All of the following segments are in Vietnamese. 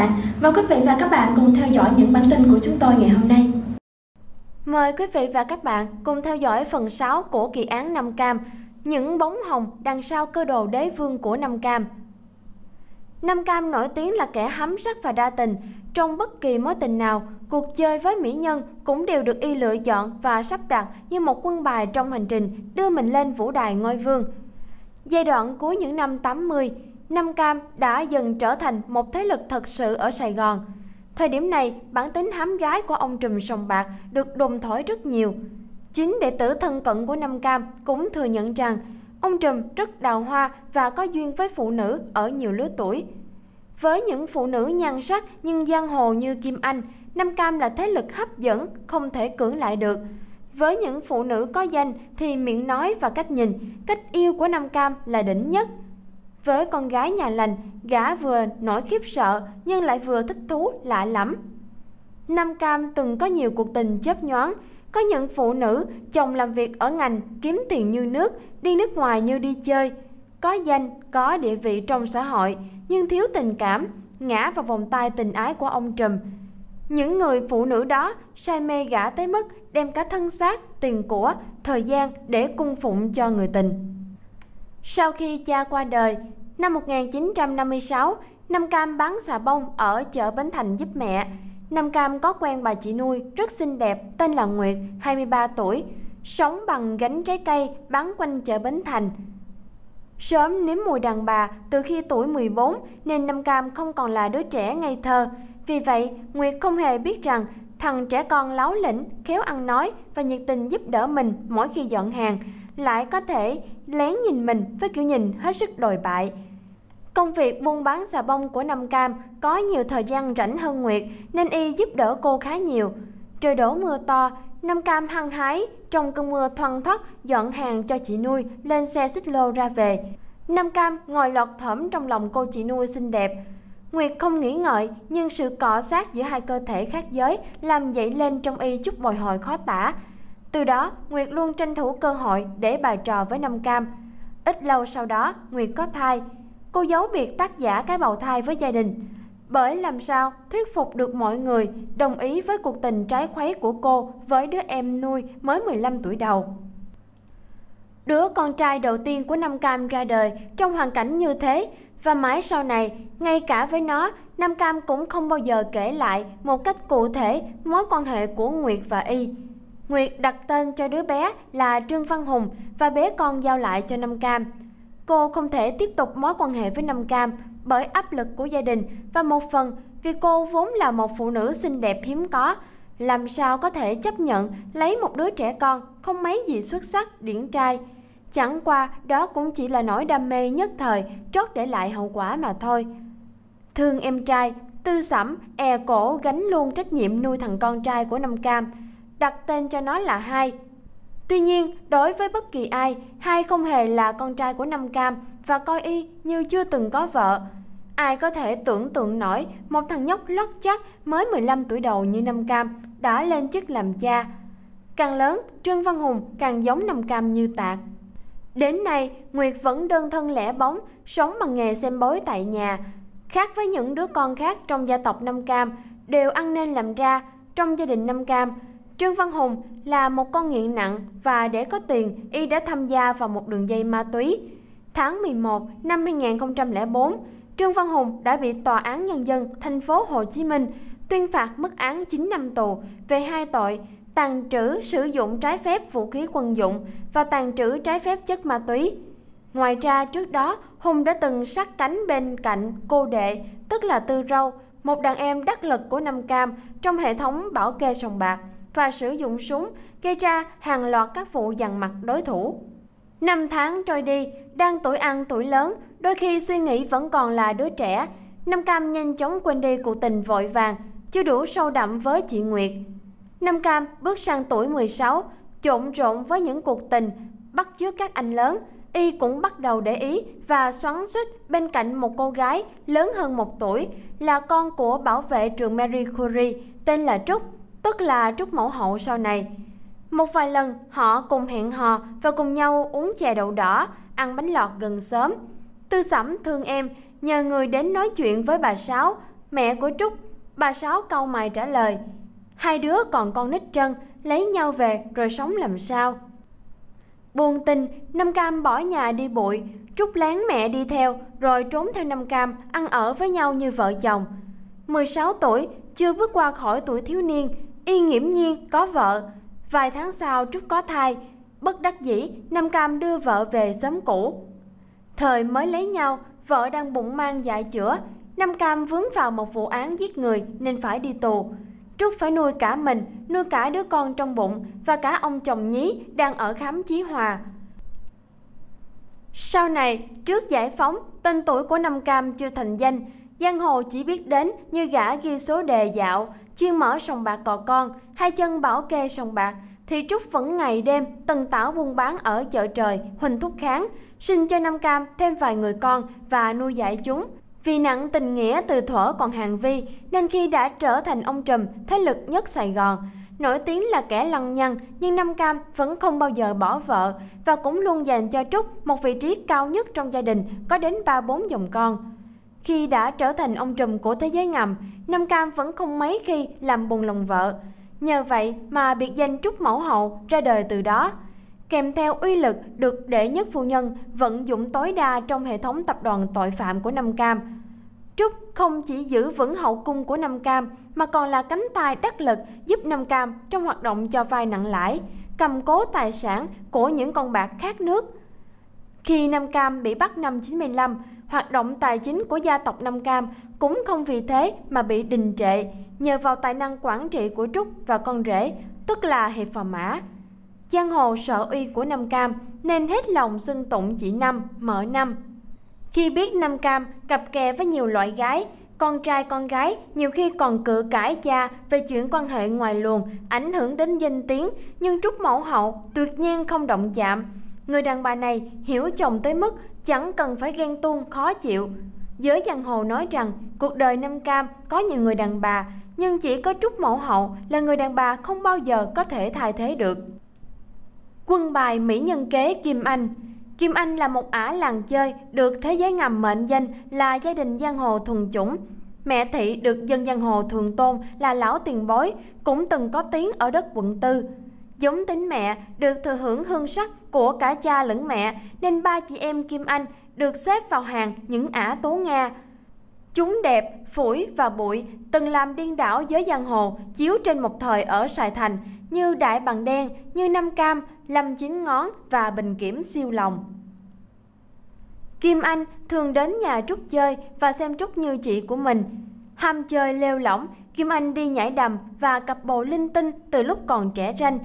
và bạn. Mời quý vị và các bạn cùng theo dõi những bản tin của chúng tôi ngày hôm nay. Mời quý vị và các bạn cùng theo dõi phần 6 của kỳ án Nam Cam, những bóng hồng đằng sau cơ đồ đế vương của Nam Cam. Nam Cam nổi tiếng là kẻ hám sắc và đa tình. Trong bất kỳ mối tình nào, cuộc chơi với mỹ nhân cũng đều được y lựa chọn và sắp đặt như một quân bài trong hành trình đưa mình lên vũ đài ngôi vương. Giai đoạn cuối những năm 80, Nam Cam đã dần trở thành một thế lực thật sự ở Sài Gòn. Thời điểm này, bản tính hám gái của ông trùm sòng bạc được đồn thổi rất nhiều. Chính đệ tử thân cận của Nam Cam cũng thừa nhận rằng ông trùm rất đào hoa và có duyên với phụ nữ ở nhiều lứa tuổi. Với những phụ nữ nhan sắc nhưng giang hồ như Kim Anh, Nam Cam là thế lực hấp dẫn, không thể cưỡng lại được. Với những phụ nữ có danh thì miệng nói và cách nhìn, cách yêu của Nam Cam là đỉnh nhất. Với con gái nhà lành, gã vừa nổi khiếp sợ nhưng lại vừa thích thú lạ lắm. Nam Cam từng có nhiều cuộc tình chớp nhoáng, có những phụ nữ chồng làm việc ở ngành kiếm tiền như nước, đi nước ngoài như đi chơi, có danh, có địa vị trong xã hội nhưng thiếu tình cảm, ngã vào vòng tay tình ái của ông Trùm. Những người phụ nữ đó say mê gã tới mức đem cả thân xác, tiền của, thời gian để cung phụng cho người tình. Sau khi cha qua đời, năm 1956, Nam Cam bán xà bông ở chợ Bến Thành giúp mẹ. Nam Cam có quen bà chị nuôi rất xinh đẹp tên là Nguyệt, 23 tuổi, sống bằng gánh trái cây bán quanh chợ Bến Thành. Sớm nếm mùi đàn bà từ khi tuổi 14 nên Nam Cam không còn là đứa trẻ ngây thơ. Vì vậy, Nguyệt không hề biết rằng thằng trẻ con láo lĩnh, khéo ăn nói và nhiệt tình giúp đỡ mình mỗi khi dọn hàng lại có thể lén nhìn mình với kiểu nhìn hết sức đồi bại. Công việc buôn bán xà bông của Nam Cam có nhiều thời gian rảnh hơn Nguyệt nên y giúp đỡ cô khá nhiều. Trời đổ mưa to, Nam Cam hăng hái trong cơn mưa thoăn thoắt dọn hàng cho chị nuôi lên xe xích lô ra về. Nam Cam ngồi lọt thởm trong lòng cô chị nuôi xinh đẹp. Nguyệt không nghĩ ngợi nhưng sự cọ sát giữa hai cơ thể khác giới làm dậy lên trong y chút bồi hồi khó tả. Từ đó, Nguyệt luôn tranh thủ cơ hội để bài trò với Nam Cam. Ít lâu sau đó, Nguyệt có thai. Cô giấu biệt tác giả cái bào thai với gia đình. Bởi làm sao thuyết phục được mọi người đồng ý với cuộc tình trái khuấy của cô với đứa em nuôi mới 15 tuổi đầu. Đứa con trai đầu tiên của Nam Cam ra đời trong hoàn cảnh như thế và mãi sau này, ngay cả với nó, Nam Cam cũng không bao giờ kể lại một cách cụ thể mối quan hệ của Nguyệt và Y. Nguyệt đặt tên cho đứa bé là Trương Văn Hùng và bé con giao lại cho Nam Cam. Cô không thể tiếp tục mối quan hệ với Nam Cam bởi áp lực của gia đình và một phần vì cô vốn là một phụ nữ xinh đẹp hiếm có, làm sao có thể chấp nhận lấy một đứa trẻ con không mấy gì xuất sắc, điển trai. Chẳng qua đó cũng chỉ là nỗi đam mê nhất thời, trót để lại hậu quả mà thôi. Thương em trai, tư sẩm, e cổ gánh luôn trách nhiệm nuôi thằng con trai của Nam Cam, đặt tên cho nó là Hai. Tuy nhiên, đối với bất kỳ ai, Hai không hề là con trai của Nam Cam và coi y như chưa từng có vợ. Ai có thể tưởng tượng nổi một thằng nhóc lót chắc mới 15 tuổi đầu như Nam Cam đã lên chức làm cha. Càng lớn, Trương Văn Hùng càng giống Nam Cam như tạc. Đến nay, Nguyệt vẫn đơn thân lẻ bóng, sống bằng nghề xem bói tại nhà. Khác với những đứa con khác trong gia tộc Nam Cam, đều ăn nên làm ra. Trong gia đình Nam Cam, Trương Văn Hùng là một con nghiện nặng và để có tiền, y đã tham gia vào một đường dây ma túy. Tháng 11 năm 2004, Trương Văn Hùng đã bị Tòa án Nhân dân thành phố Hồ Chí Minh tuyên phạt mức án 9 năm tù về hai tội tàn trữ sử dụng trái phép vũ khí quân dụng và tàn trữ trái phép chất ma túy. Ngoài ra trước đó, Hùng đã từng sát cánh bên cạnh cô đệ, tức là Tư Râu, một đàn em đắc lực của Nam Cam trong hệ thống bảo kê sòng bạc và sử dụng súng gây ra hàng loạt các vụ dằn mặt đối thủ. Năm tháng trôi đi, đang tuổi ăn tuổi lớn, đôi khi suy nghĩ vẫn còn là đứa trẻ. Nam Cam nhanh chóng quên đi cuộc tình vội vàng, chưa đủ sâu đậm với chị Nguyệt. Nam Cam bước sang tuổi 16, trộn rộn với những cuộc tình, bắt chước các anh lớn, y cũng bắt đầu để ý và xoắn xuýt bên cạnh một cô gái lớn hơn một tuổi là con của bảo vệ trường Marie Curie tên là Trúc, tức là Trúc Mẫu Hậu sau này. Một vài lần họ cùng hẹn hò và cùng nhau uống chè đậu đỏ, ăn bánh lọt gần sớm. Tư sẩm thương em, nhờ người đến nói chuyện với bà Sáu, Mẹ của Trúc, bà Sáu câu mày trả lời. Hai đứa còn con nít chân lấy nhau về rồi sống làm sao? Buồn tình, Năm Cam bỏ nhà đi bụi, Trúc láng mẹ đi theo, rồi trốn theo Năm Cam, ăn ở với nhau như vợ chồng. 16 tuổi, chưa bước qua khỏi tuổi thiếu niên, y nghiễm nhiên có vợ. Vài tháng sau Trúc có thai, bất đắc dĩ, Năm Cam đưa vợ về xóm cũ. Thời mới lấy nhau, vợ đang bụng mang dại chữa, Năm Cam vướng vào một vụ án giết người nên phải đi tù. Trúc phải nuôi cả mình, nuôi cả đứa con trong bụng và cả ông chồng nhí đang ở khám chí hòa. Sau này, trước giải phóng, tên tuổi của Năm Cam chưa thành danh, giang hồ chỉ biết đến như gã ghi số đề dạo, chuyên mở sòng bạc cò con, hai chân bảo kê sòng bạc, thì Trúc vẫn ngày đêm tần tảo buôn bán ở chợ trời, Huỳnh Thúc Kháng, sinh cho Năm Cam thêm vài người con và nuôi dạy chúng. Vì nặng tình nghĩa từ thuở còn hàng vi nên khi đã trở thành ông trùm thế lực nhất Sài Gòn, nổi tiếng là kẻ lăng nhăng nhưng Năm Cam vẫn không bao giờ bỏ vợ và cũng luôn dành cho Trúc một vị trí cao nhất trong gia đình có đến 3-4 dòng con. Khi đã trở thành ông trùm của thế giới ngầm, Nam Cam vẫn không mấy khi làm buồn lòng vợ. Nhờ vậy mà biệt danh Trúc Mẫu Hậu ra đời từ đó. Kèm theo uy lực được đệ nhất phu nhân vận dụng tối đa trong hệ thống tập đoàn tội phạm của Nam Cam. Trúc không chỉ giữ vững hậu cung của Nam Cam mà còn là cánh tay đắc lực giúp Nam Cam trong hoạt động cho vay nặng lãi, cầm cố tài sản của những con bạc khác nước. Khi Nam Cam bị bắt năm 95, hoạt động tài chính của gia tộc Nam Cam cũng không vì thế mà bị đình trệ nhờ vào tài năng quản trị của Trúc và con rể, tức là Hiệp Phò Mã. Giang hồ sợ uy của Nam Cam nên hết lòng xưng tụng chị Năm, mở năm. Khi biết Nam Cam cặp kè với nhiều loại gái, con trai con gái nhiều khi còn cự cãi cha về chuyện quan hệ ngoài luồng, ảnh hưởng đến danh tiếng, nhưng Trúc Mẫu Hậu tuyệt nhiên không động chạm. Người đàn bà này hiểu chồng tới mức chẳng cần phải ghen tuông khó chịu. Giới giang hồ nói rằng cuộc đời Nam Cam có nhiều người đàn bà, nhưng chỉ có Trúc Mẫu Hậu là người đàn bà không bao giờ có thể thay thế được. Quân bài Mỹ Nhân Kế Kim Anh Kim Anh là một ả làng chơi được thế giới ngầm mệnh danh là gia đình giang hồ thuần chủng. Mẹ Thị được dân giang hồ thường tôn là lão tiền bối, cũng từng có tiếng ở đất quận tư. Giống tính mẹ, được thừa hưởng hương sắc của cả cha lẫn mẹ, nên ba chị em Kim Anh được xếp vào hàng những ả tố Nga. Chúng đẹp, phủi và bụi từng làm điên đảo giới giang hồ chiếu trên một thời ở Sài Thành như Đại Bằng Đen, như Năm Cam, Lâm Chín Ngón và Bình Kiểm Siêu Lòng. Kim Anh thường đến nhà Trúc chơi và xem Trúc như chị của mình. Ham chơi lêu lỏng, Kim Anh đi nhảy đầm và cặp bồ linh tinh từ lúc còn trẻ ranh.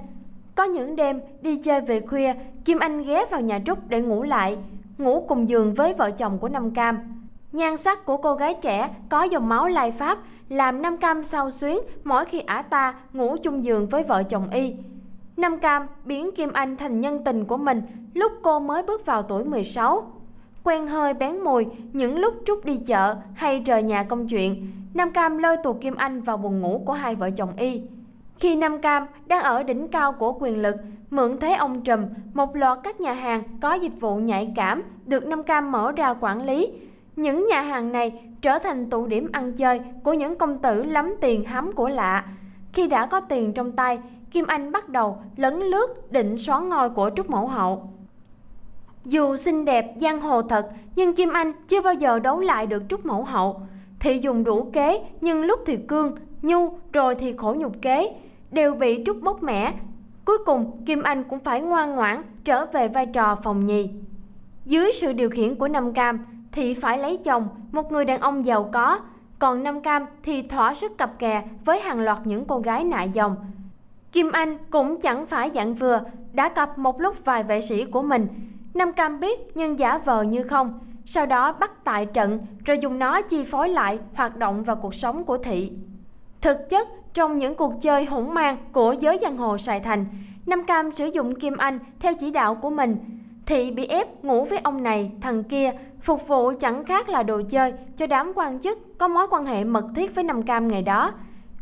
Có những đêm đi chơi về khuya, Kim Anh ghé vào nhà Trúc để ngủ lại, ngủ cùng giường với vợ chồng của Nam Cam. Nhan sắc của cô gái trẻ có dòng máu lai Pháp làm Nam Cam sao xuyến mỗi khi ả ta ngủ chung giường với vợ chồng y. Nam Cam biến Kim Anh thành nhân tình của mình lúc cô mới bước vào tuổi 16. Quen hơi bén mùi những lúc Trúc đi chợ hay rời nhà công chuyện, Nam Cam lôi tù Kim Anh vào buồng ngủ của hai vợ chồng y. Khi Nam Cam đang ở đỉnh cao của quyền lực, mượn thế ông trùm, một loạt các nhà hàng có dịch vụ nhạy cảm được Nam Cam mở ra quản lý. Những nhà hàng này trở thành tụ điểm ăn chơi của những công tử lắm tiền hám của lạ. Khi đã có tiền trong tay, Kim Anh bắt đầu lấn lướt định xóa ngôi của Trúc Mẫu Hậu. Dù xinh đẹp, giang hồ thật, nhưng Kim Anh chưa bao giờ đấu lại được Trúc Mẫu Hậu. Thì dùng đủ kế, nhưng lúc thì cương, nhu, rồi thì khổ nhục kế, đều bị Trúc bốc mẻ. Cuối cùng, Kim Anh cũng phải ngoan ngoãn trở về vai trò phòng nhì. Dưới sự điều khiển của Nam Cam, Thị phải lấy chồng, một người đàn ông giàu có, còn Nam Cam thì thỏa sức cặp kè với hàng loạt những cô gái nại dòng. Kim Anh cũng chẳng phải dạng vừa, đã cặp một lúc vài vệ sĩ của mình. Nam Cam biết nhưng giả vờ như không, sau đó bắt tại trận rồi dùng nó chi phối lại hoạt động và cuộc sống của thị. Thực chất, trong những cuộc chơi hỗn mang của giới giang hồ Sài Thành, Năm Cam sử dụng Kim Anh theo chỉ đạo của mình. Thị bị ép ngủ với ông này, thằng kia, phục vụ chẳng khác là đồ chơi cho đám quan chức có mối quan hệ mật thiết với Năm Cam ngày đó.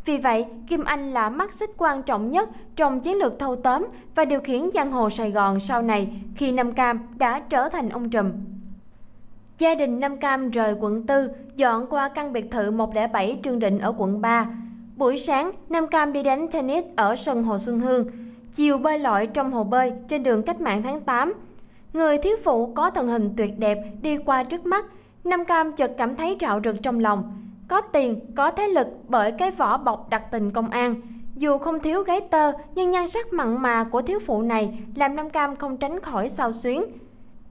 Vì vậy, Kim Anh là mắt xích quan trọng nhất trong chiến lược thâu tóm và điều khiển giang hồ Sài Gòn sau này khi Nam Cam đã trở thành ông trùm. Gia đình Nam Cam rời quận 4, dọn qua căn biệt thự 107 Trương Định ở quận 3. Buổi sáng, Nam Cam đi đánh tennis ở sân Hồ Xuân Hương. Chiều bơi lội trong hồ bơi trên đường Cách mạng tháng 8. Người thiếu phụ có thân hình tuyệt đẹp đi qua trước mắt. Nam Cam chợt cảm thấy rạo rực trong lòng. Có tiền, có thế lực bởi cái vỏ bọc đặc tình công an. Dù không thiếu gái tơ, nhưng nhan sắc mặn mà của thiếu phụ này làm Nam Cam không tránh khỏi sao xuyến.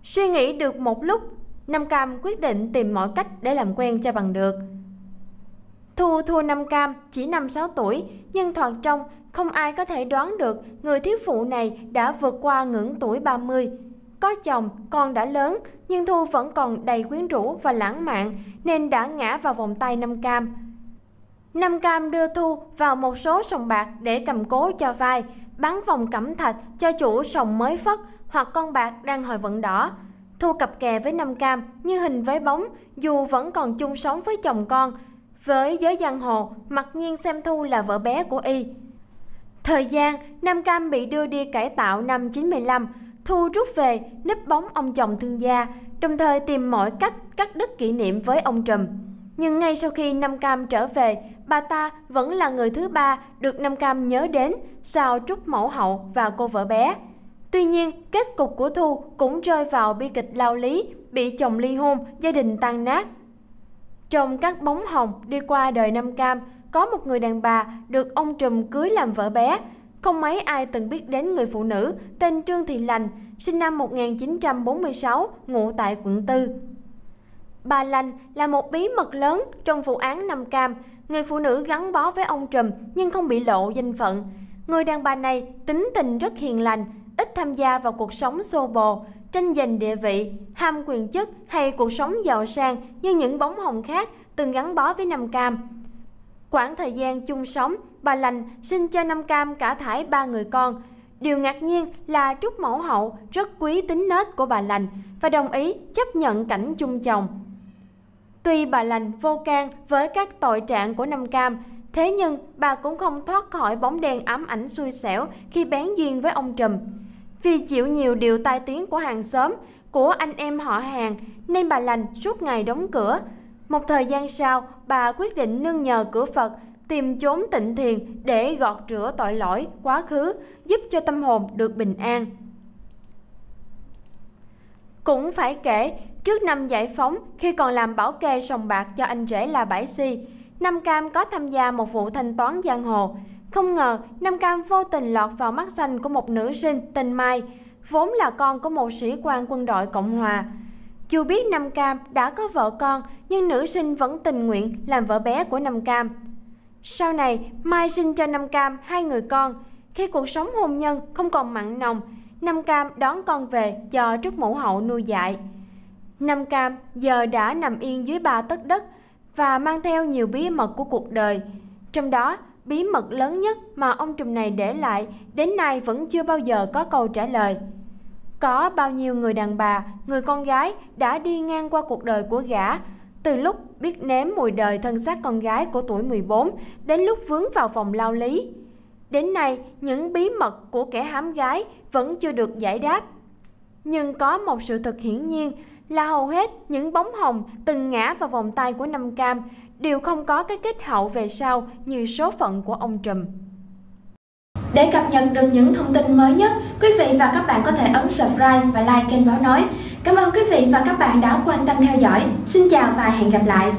Suy nghĩ được một lúc, Nam Cam quyết định tìm mọi cách để làm quen cho bằng được. Thu thua năm Cam chỉ 5-6 tuổi, nhưng thoạt trong không ai có thể đoán được người thiếu phụ này đã vượt qua ngưỡng tuổi 30. Có chồng, con đã lớn, nhưng Thu vẫn còn đầy quyến rũ và lãng mạn nên đã ngã vào vòng tay năm Cam. Năm Cam đưa Thu vào một số sòng bạc để cầm cố cho vai, bán vòng cẩm thạch cho chủ sòng mới phất hoặc con bạc đang hồi vận đỏ. Thu cặp kè với năm Cam như hình với bóng dù vẫn còn chung sống với chồng con. Với giới giang hồ, mặc nhiên xem Thu là vợ bé của Y. Thời gian, Nam Cam bị đưa đi cải tạo năm 95, Thu rút về núp bóng ông chồng thương gia, đồng thời tìm mọi cách cắt đứt kỷ niệm với ông Trùm. Nhưng ngay sau khi Nam Cam trở về, bà ta vẫn là người thứ ba được Nam Cam nhớ đến sau Trúc Mẫu Hậu và cô vợ bé. Tuy nhiên, kết cục của Thu cũng rơi vào bi kịch lao lý, bị chồng ly hôn, gia đình tan nát. Trong các bóng hồng đi qua đời Nam Cam, có một người đàn bà được ông Trùm cưới làm vợ bé. Không mấy ai từng biết đến người phụ nữ tên Trương Thị Lành, sinh năm 1946, ngụ tại quận 4. Bà Lành là một bí mật lớn trong vụ án Nam Cam, người phụ nữ gắn bó với ông Trùm nhưng không bị lộ danh phận. Người đàn bà này tính tình rất hiền lành, ít tham gia vào cuộc sống xô bồ, tranh giành địa vị, ham quyền chức hay cuộc sống giàu sang như những bóng hồng khác từng gắn bó với Nam Cam. Quãng thời gian chung sống, bà Lành sinh cho Nam Cam cả thải ba người con. Điều ngạc nhiên là Trúc Mẫu Hậu rất quý tính nết của bà Lành và đồng ý chấp nhận cảnh chung chồng. Tuy bà Lành vô can với các tội trạng của Nam Cam, thế nhưng bà cũng không thoát khỏi bóng đen ám ảnh xui xẻo khi bén duyên với ông Trùm. Vì chịu nhiều điều tai tiếng của hàng xóm, của anh em họ hàng, nên bà Lành suốt ngày đóng cửa. Một thời gian sau, bà quyết định nương nhờ cửa Phật, tìm chốn tịnh thiền để gọt rửa tội lỗi quá khứ, giúp cho tâm hồn được bình an. Cũng phải kể, trước năm giải phóng, khi còn làm bảo kê sòng bạc cho anh rể là Bãi Si, Nam Cam có tham gia một vụ thanh toán giang hồ. Không ngờ, Nam Cam vô tình lọt vào mắt xanh của một nữ sinh tên Mai, vốn là con của một sĩ quan quân đội Cộng Hòa. Dù biết Nam Cam đã có vợ con, nhưng nữ sinh vẫn tình nguyện làm vợ bé của Nam Cam. Sau này, Mai sinh cho Nam Cam hai người con. Khi cuộc sống hôn nhân không còn mặn nồng, Nam Cam đón con về cho trước Mẫu Hậu nuôi dạy. Nam Cam giờ đã nằm yên dưới ba tấc đất và mang theo nhiều bí mật của cuộc đời. Trong đó, bí mật lớn nhất mà ông trùm này để lại đến nay vẫn chưa bao giờ có câu trả lời. Có bao nhiêu người đàn bà, người con gái đã đi ngang qua cuộc đời của gã, từ lúc biết nếm mùi đời thân xác con gái của tuổi 14 đến lúc vướng vào vòng lao lý. Đến nay, những bí mật của kẻ hám gái vẫn chưa được giải đáp. Nhưng có một sự thật hiển nhiên là hầu hết những bóng hồng từng ngã vào vòng tay của Nam Cam đều không có cái kết hậu về sau như số phận của ông Trùm. Để cập nhật được những thông tin mới nhất, quý vị và các bạn có thể ấn subscribe và like kênh Báo Nói. Cảm ơn quý vị và các bạn đã quan tâm theo dõi. Xin chào và hẹn gặp lại!